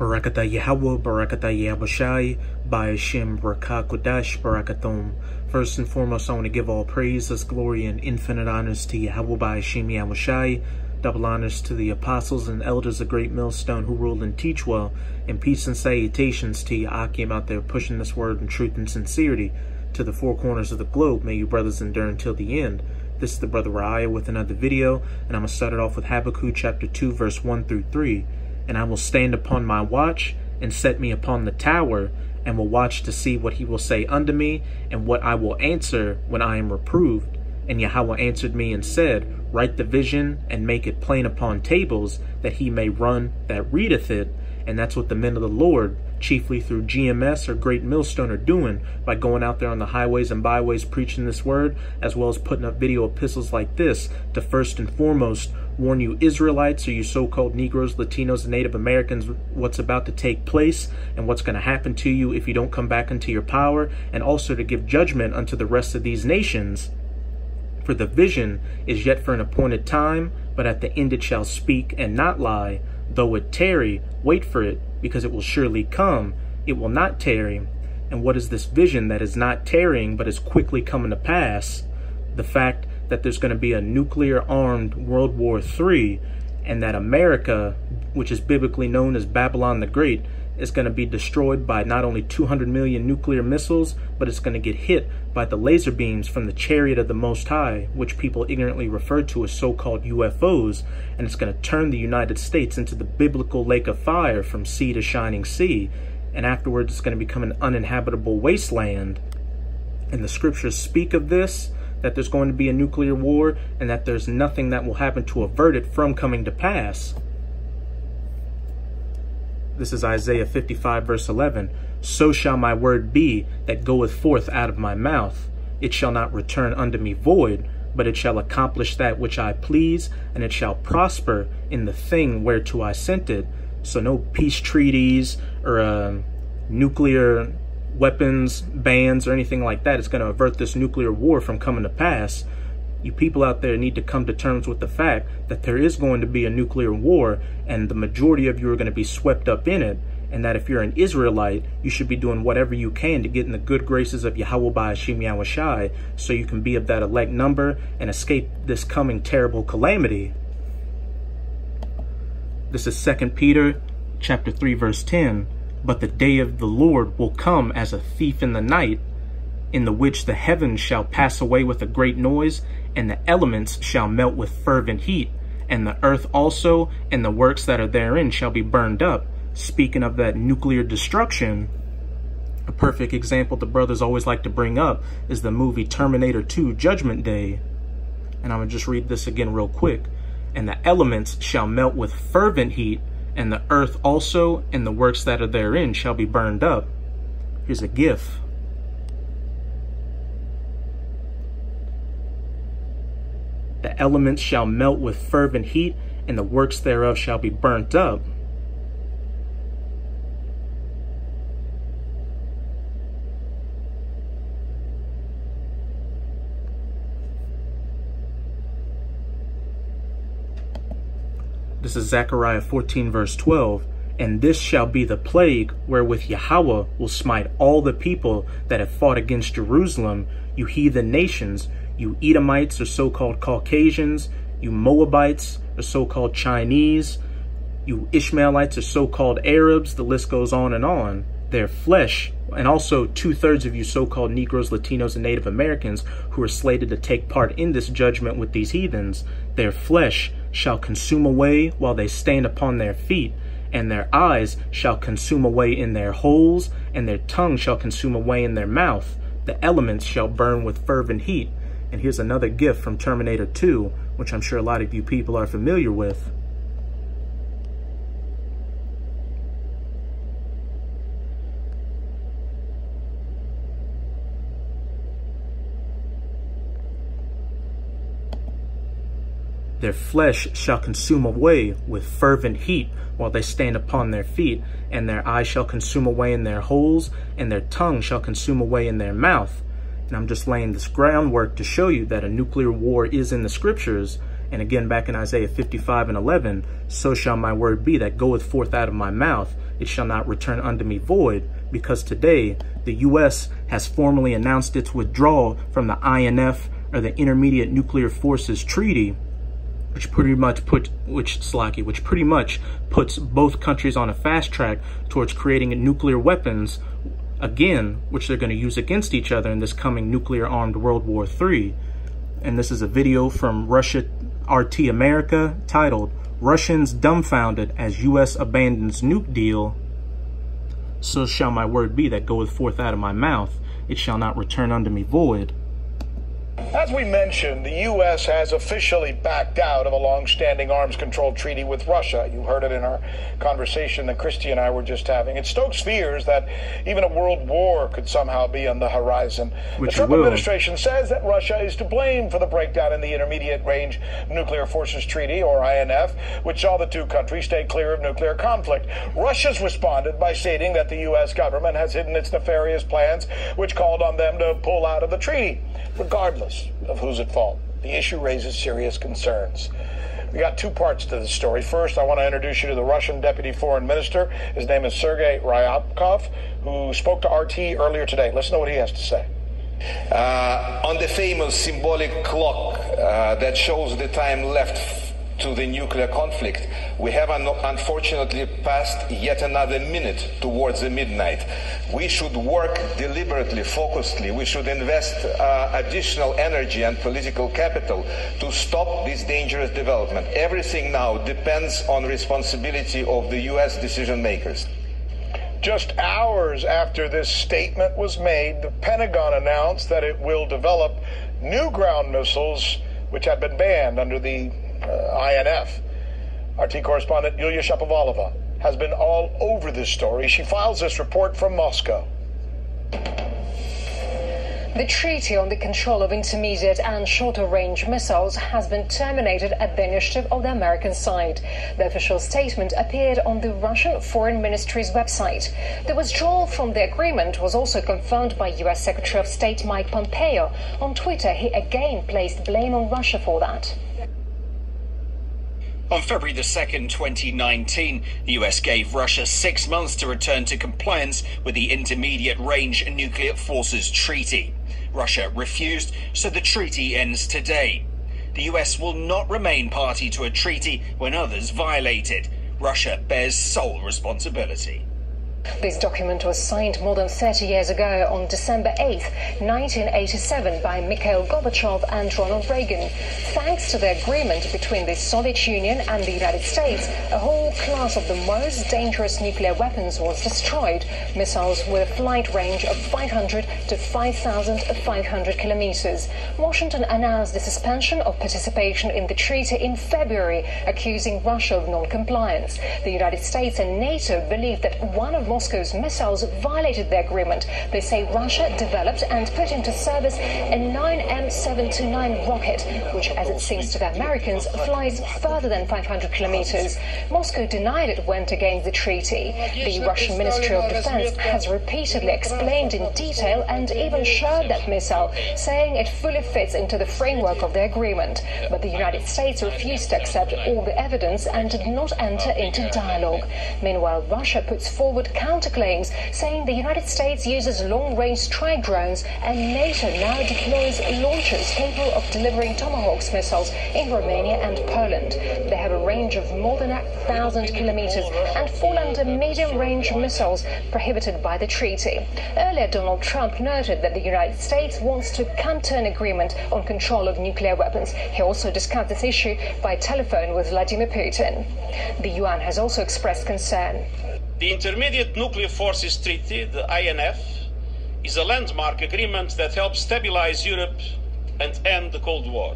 Barakata Yahawah, Barakata Yahawashi, Ba'ashim, Barakakodash, Barakathom. First and foremost, I want to give all praise, praises, glory, and infinite honors to Yahawah, Ba'ashim, Yahawashi. Double honors to the apostles and elders of Great Millstone who rule and teach well, and peace and salutations to Yaakim out there pushing this word in truth and sincerity to the four corners of the globe. May you brothers endure until the end. This is the brother Raya with another video, and I'm going to start it off with Habakkuk chapter 2, verse 1 through 3 and I will stand upon my watch and set me upon the tower and will watch to see what he will say unto me and what I will answer when I am reproved. And Yahawah answered me and said, Write the vision and make it plain upon tables that he may run that readeth it. And that's what the men of the Lord, chiefly through GMS or Great Millstone, are doing by going out there on the highways and byways preaching this word, as well as putting up video epistles like this to first and foremost warn you Israelites or you so-called Negroes, Latinos, Native Americans what's about to take place and what's going to happen to you if you don't come back into your power, and also to give judgment unto the rest of these nations. For the vision is yet for an appointed time, but at the end it shall speak and not lie. Though it tarry, wait for it, because it will surely come. It will not tarry. And what is this vision that is not tarrying, but is quickly coming to pass? The fact that there's going to be a nuclear armed World War III and that America, which is biblically known as Babylon the Great, is going to be destroyed by not only 200 million nuclear missiles, but it's going to get hit by the laser beams from the chariot of the Most High, which people ignorantly refer to as so-called UFOs, and it's going to turn the United States into the biblical lake of fire from sea to shining sea, and afterwards it's going to become an uninhabitable wasteland. And the scriptures speak of this, that there's going to be a nuclear war and that there's nothing that will happen to avert it from coming to pass. This is Isaiah 55 verse 11. So shall my word be that goeth forth out of my mouth. It shall not return unto me void, but it shall accomplish that which I please, and it shall prosper in the thing whereto I sent it. So no peace treaties or uh, nuclear weapons bans or anything like that is going to avert this nuclear war from coming to pass. You people out there need to come to terms with the fact that there is going to be a nuclear war and the majority of you are going to be swept up in it. And that if you're an Israelite, you should be doing whatever you can to get in the good graces of Yahawah Yahawashi so you can be of that elect number and escape this coming terrible calamity. This is 2 Peter chapter 3 verse 10. But the day of the Lord will come as a thief in the night, in the which the heavens shall pass away with a great noise, and the elements shall melt with fervent heat, and the earth also and the works that are therein shall be burned up. Speaking of that nuclear destruction, a perfect example the brothers always like to bring up is the movie Terminator 2 Judgment Day. And I'm going to just read this again real quick. And the elements shall melt with fervent heat, and the earth also and the works that are therein shall be burned up. Here's a gift. The elements shall melt with fervent heat, and the works thereof shall be burnt up. This is Zechariah 14 verse 12. And this shall be the plague wherewith Yahawah will smite all the people that have fought against Jerusalem, you heathen nations, you Edomites or so-called Caucasians, you Moabites or so-called Chinese, you Ishmaelites or so-called Arabs, the list goes on and on. Their flesh, and also two-thirds of you so-called Negroes, Latinos, and Native Americans who are slated to take part in this judgment with these heathens, their flesh shall consume away while they stand upon their feet, and their eyes shall consume away in their holes, and their tongue shall consume away in their mouth. The elements shall burn with fervent heat. And here's another gift from Terminator 2, which I'm sure a lot of you people are familiar with. Their flesh shall consume away with fervent heat while they stand upon their feet, and their eyes shall consume away in their holes, and their tongue shall consume away in their mouth. And I'm just laying this groundwork to show you that a nuclear war is in the scriptures, And again, back in Isaiah 55 and 11, so shall my word be that goeth forth out of my mouth. It shall not return unto me void, because today the U.S. has formally announced its withdrawal from the INF, or the Intermediate Nuclear Forces Treaty, which pretty much put which Slacky, which pretty much puts both countries on a fast track towards creating nuclear weapons again, which they're going to use against each other in this coming nuclear armed World War III. And this is a video from Russia RT America titled Russians Dumbfounded as U.S. Abandons Nuke Deal. So shall my word be that goeth forth out of my mouth, it shall not return unto me void. As we mentioned, the U.S. has officially backed out of a long-standing arms control treaty with Russia. You heard it in our conversation that Christy and I were just having. It stokes fears that even a world war could somehow be on the horizon. Which the Trump will. administration says that Russia is to blame for the breakdown in the Intermediate Range Nuclear Forces Treaty, or INF, which saw the two countries stay clear of nuclear conflict. Russia's responded by stating that the U.S. government has hidden its nefarious plans, which called on them to pull out of the treaty. Regardless of who's at fault, the issue raises serious concerns. We got two parts to this story. First, I want to introduce you to the Russian Deputy Foreign Minister. His name is Sergei Ryabkov, who spoke to RT earlier today. Listen to what he has to say. Uh, on the famous symbolic clock uh, that shows the time left to the nuclear conflict, we have un- unfortunately passed yet another minute towards the midnight. We should work deliberately, focusedly. We should invest uh, additional energy and political capital to stop this dangerous development. Everything now depends on responsibility of the U.S. decision makers. Just hours after this statement was made, the Pentagon announced that it will develop new ground missiles which had been banned under the uh, INF. RT correspondent Yulia Shapovalova has been all over this story. She files this report from Moscow. The treaty on the control of intermediate and shorter range missiles has been terminated at the initiative of the American side. The official statement appeared on the Russian Foreign Ministry's website. The withdrawal from the agreement was also confirmed by US Secretary of State Mike Pompeo. On Twitter, he again placed blame on Russia for that. On February the 2nd, 2019, the US gave Russia six months to return to compliance with the Intermediate Range Nuclear Forces Treaty. Russia refused, so the treaty ends today. The US will not remain party to a treaty when others violate it. Russia bears sole responsibility. This document was signed more than 30 years ago on December 8, 1987 by Mikhail Gorbachev and Ronald Reagan. Thanks to the agreement between the Soviet Union and the United States, a whole class of the most dangerous nuclear weapons was destroyed, missiles with a flight range of 500 to 5,500 kilometers. Washington announced the suspension of participation in the treaty in February, accusing Russia of non-compliance. The United States and NATO believe that one of Moscow's missiles violated the agreement. They say Russia developed and put into service a 9M729 rocket, which, as it seems to the Americans, flies further than 500 kilometers. Moscow denied it went against the treaty. The Russian Ministry of Defense has repeatedly explained in detail and even showed that missile, saying it fully fits into the framework of the agreement. But the United States refused to accept all the evidence and did not enter into dialogue. Meanwhile, Russia puts forward counterclaims, saying the United States uses long-range strike drones and NATO now deploys launchers capable of delivering Tomahawks missiles in Romania and Poland. They have a range of more than a thousand kilometers and fall under medium-range missiles prohibited by the treaty. Earlier, Donald Trump noted that the United States wants to come to an agreement on control of nuclear weapons. He also discussed this issue by telephone with Vladimir Putin. The UN has also expressed concern. The Intermediate Nuclear Forces Treaty, the INF, is a landmark agreement that helps stabilize Europe and end the Cold War.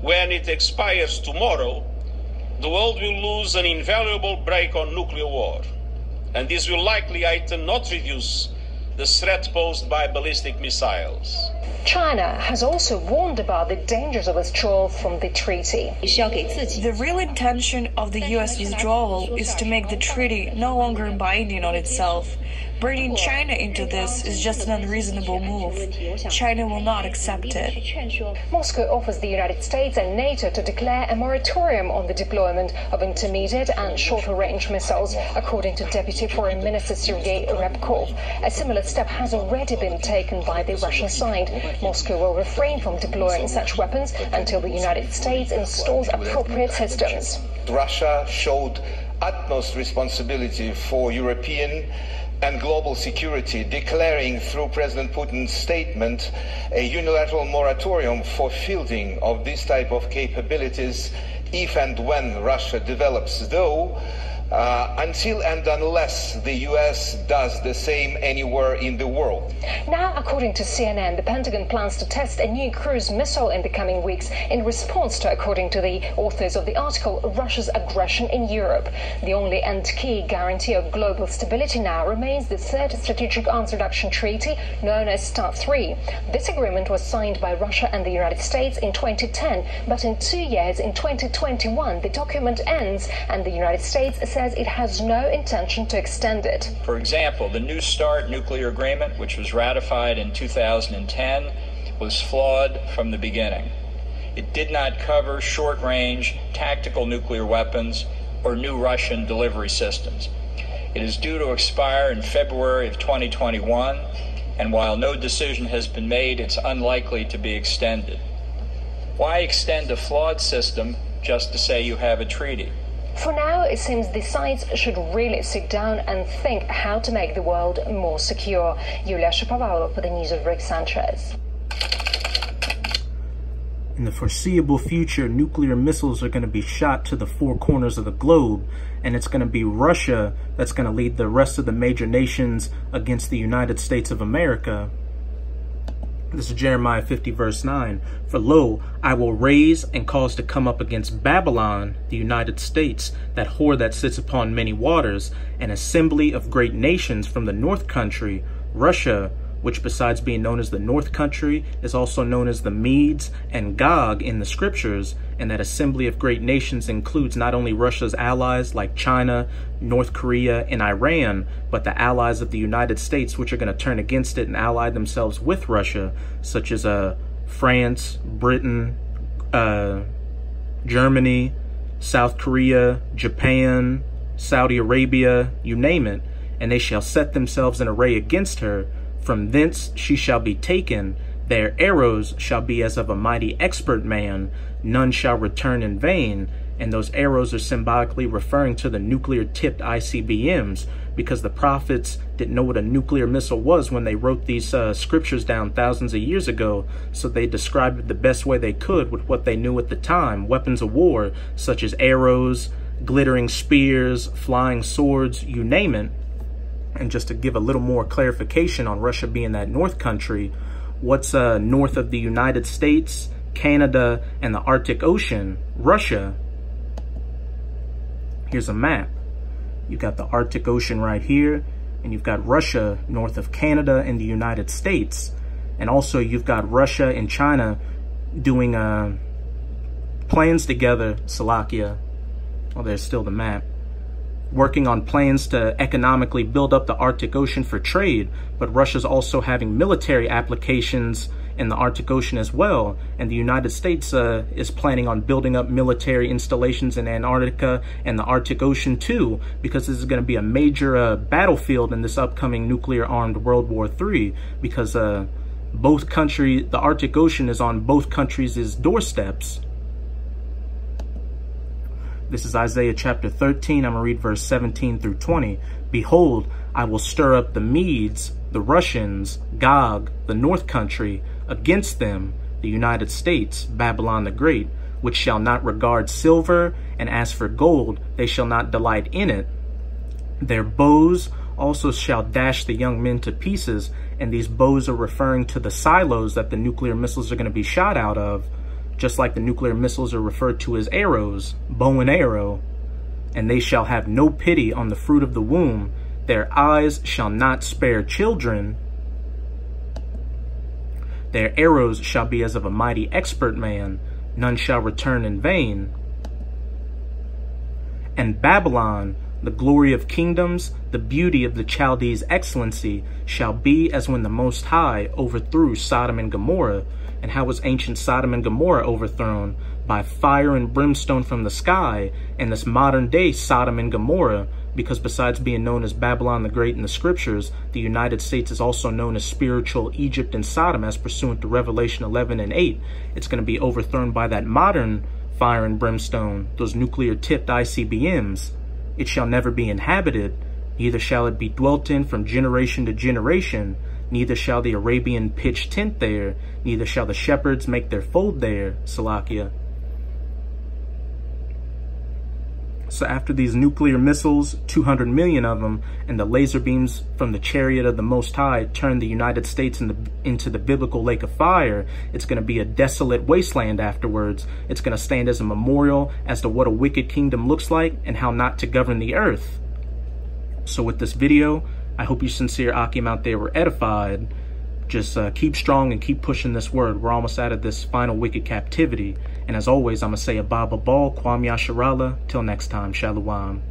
When it expires tomorrow, the world will lose an invaluable brake on nuclear war, and this will likely heighten, not reduce, the threat posed by ballistic missiles. China has also warned about the dangers of withdrawal from the treaty. The real intention of the US withdrawal is to make the treaty no longer binding on itself. Bringing China into this is just an unreasonable move. China will not accept it. Moscow offers the United States and NATO to declare a moratorium on the deployment of intermediate and shorter range missiles, according to Deputy Foreign Minister Sergei Ryabkov. A similar step has already been taken by the Russian side. Moscow will refrain from deploying such weapons until the United States installs appropriate systems. Russia showed utmost responsibility for European and global security, declaring through President Putin's statement a unilateral moratorium for fielding of this type of capabilities if and when Russia develops, though uh, until and unless the U.S. does the same anywhere in the world. Now, according to CNN, the Pentagon plans to test a new cruise missile in the coming weeks in response to, according to the authors of the article, Russia's aggression in Europe. The only and key guarantee of global stability now remains the Third Strategic Arms Reduction Treaty, known as START 3. This agreement was signed by Russia and the United States in 2010, but in two years, in 2021, the document ends and the United States says it has no intention to extend it. For example, the New START nuclear agreement, which was ratified in 2010, was flawed from the beginning. It did not cover short range tactical nuclear weapons or new Russian delivery systems. It is due to expire in February of 2021, and while no decision has been made, it's unlikely to be extended. Why extend a flawed system just to say you have a treaty? For now, it seems the sides should really sit down and think how to make the world more secure. Yulia Shapovalov for the news of Rick Sanchez. In the foreseeable future, nuclear missiles are going to be shot to the four corners of the globe, and it's going to be Russia that's going to lead the rest of the major nations against the United States of America. This is Jeremiah 50 verse 9. For lo, I will raise and cause to come up against Babylon, the United States, that whore that sits upon many waters, an assembly of great nations from the north country, Russia, which besides being known as the North Country, is also known as the Medes and Gog in the scriptures, and that assembly of great nations includes not only Russia's allies like China, North Korea, and Iran, but the allies of the United States, which are going to turn against it and ally themselves with Russia, such as uh, France, Britain, uh, Germany, South Korea, Japan, Saudi Arabia, you name it, and they shall set themselves in array against her, from thence she shall be taken. Their arrows shall be as of a mighty expert man. None shall return in vain. And those arrows are symbolically referring to the nuclear tipped ICBMs because the prophets didn't know what a nuclear missile was when they wrote these uh, scriptures down thousands of years ago. So they described it the best way they could with what they knew at the time weapons of war, such as arrows, glittering spears, flying swords, you name it. And just to give a little more clarification on Russia being that North country, what's uh, north of the United States, Canada, and the Arctic Ocean? Russia. Here's a map. You've got the Arctic Ocean right here, and you've got Russia north of Canada and the United States. And also you've got Russia and China doing uh, plans together, Slovakia. Well, there's still the map working on plans to economically build up the Arctic Ocean for trade, but Russia's also having military applications in the Arctic Ocean as well. And the United States uh, is planning on building up military installations in Antarctica and the Arctic Ocean too, because this is going to be a major uh, battlefield in this upcoming nuclear armed World War III, because uh, both countries, the Arctic Ocean is on both countries' doorsteps. This is Isaiah chapter 13. I'm going to read verse 17 through 20. Behold, I will stir up the Medes, the Russians, Gog, the north country, against them, the United States, Babylon the Great, which shall not regard silver, and as for gold, they shall not delight in it. Their bows also shall dash the young men to pieces, and these bows are referring to the silos that the nuclear missiles are going to be shot out of just like the nuclear missiles are referred to as arrows, bow and arrow. And they shall have no pity on the fruit of the womb. Their eyes shall not spare children. Their arrows shall be as of a mighty expert man. None shall return in vain. And Babylon, The glory of kingdoms, the beauty of the Chaldees' excellency, shall be as when the Most High overthrew Sodom and Gomorrah. And how was ancient Sodom and Gomorrah overthrown? By fire and brimstone from the sky, and this modern day Sodom and Gomorrah, because besides being known as Babylon the Great in the scriptures, the United States is also known as spiritual Egypt and Sodom as pursuant to Revelation 11 and 8. It's going to be overthrown by that modern fire and brimstone, those nuclear tipped ICBMs. It shall never be inhabited, neither shall it be dwelt in from generation to generation, neither shall the Arabian pitch tent there, neither shall the shepherds make their fold there, Salakia. So after these nuclear missiles, 200 million of them, and the laser beams from the chariot of the Most High turn the United States in the, into the biblical lake of fire, it's going to be a desolate wasteland afterwards. It's going to stand as a memorial as to what a wicked kingdom looks like and how not to govern the earth. So with this video, I hope you sincere Akim out there were edified. Just uh, keep strong and keep pushing this word. We're almost out of this final wicked captivity. And as always, I'm going to say Ababa Ball, Kwam Yasharala. Till next time, Shalom.